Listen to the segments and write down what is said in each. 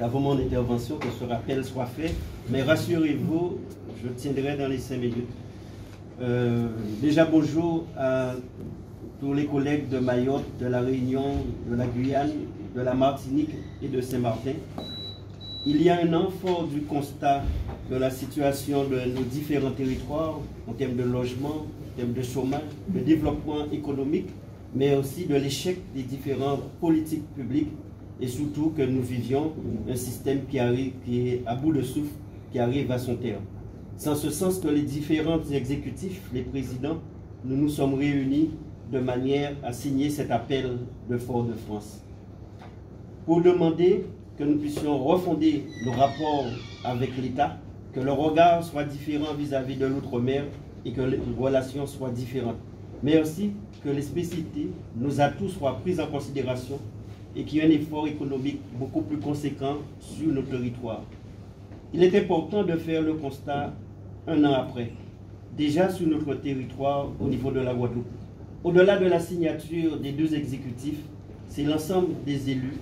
qu'avant mon intervention, que ce rappel soit fait. Mais rassurez-vous, je tiendrai dans les cinq minutes. Euh, déjà, bonjour à tous les collègues de Mayotte, de la Réunion, de la Guyane, de la Martinique et de Saint-Martin. Il y a un an, fort du constat de la situation de nos différents territoires en termes de logement, en termes de chômage, de développement économique, mais aussi de l'échec des différentes politiques publiques et surtout que nous vivions un système qui, arrive, qui est à bout de souffle, qui arrive à son terme. C'est en ce sens que les différents exécutifs, les présidents, nous nous sommes réunis de manière à signer cet appel de Fort-de-France pour demander que nous puissions refonder nos rapports avec l'État, que le regard soit différent vis-à-vis -vis de l'outre-mer et que les relations soient différentes, mais aussi que les spécificités, nos atouts soient pris en considération et qu'il y ait un effort économique beaucoup plus conséquent sur nos territoires. Il est important de faire le constat un an après, déjà sur notre territoire au niveau de la Guadeloupe. Au-delà de la signature des deux exécutifs, c'est l'ensemble des élus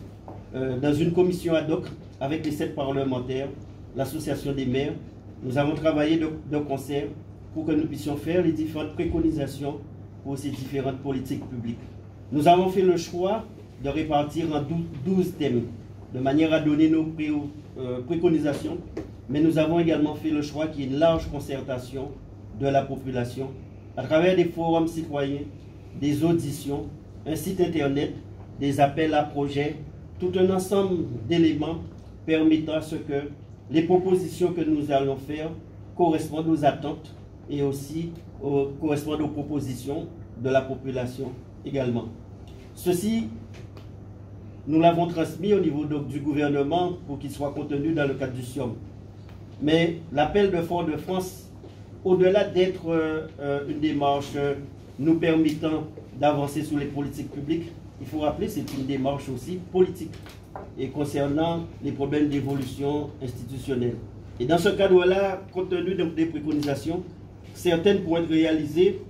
euh, dans une commission ad hoc avec les sept parlementaires, l'association des maires. Nous avons travaillé de concert pour que nous puissions faire les différentes préconisations pour ces différentes politiques publiques. Nous avons fait le choix de répartir en 12 thèmes, de manière à donner nos euh, préconisations, mais nous avons également fait le choix qu'il y ait une large concertation de la population à travers des forums citoyens, des auditions, un site internet, des appels à projets, tout un ensemble d'éléments permettant ce que les propositions que nous allons faire correspondent aux attentes et aussi correspondent aux propositions de la population également. Ceci nous l'avons transmis au niveau du gouvernement pour qu'il soit contenu dans le cadre du SIOM. Mais l'appel de Fort-de-France, au-delà d'être euh, euh, une démarche nous permettant d'avancer sur les politiques publiques, il faut rappeler c'est une démarche aussi politique et concernant les problèmes d'évolution institutionnelle. Et dans ce cadre-là, compte tenu des préconisations, certaines pourront être réalisées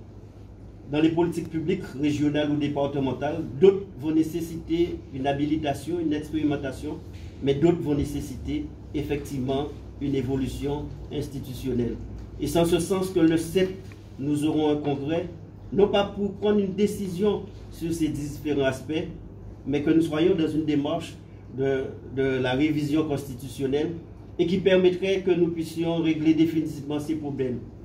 dans les politiques publiques régionales ou départementales, d'autres vont nécessiter une habilitation, une expérimentation, mais d'autres vont nécessiter effectivement une évolution institutionnelle. Et c'est en ce sens que le 7, nous aurons un congrès, non pas pour prendre une décision sur ces différents aspects, mais que nous soyons dans une démarche de, de la révision constitutionnelle et qui permettrait que nous puissions régler définitivement ces problèmes.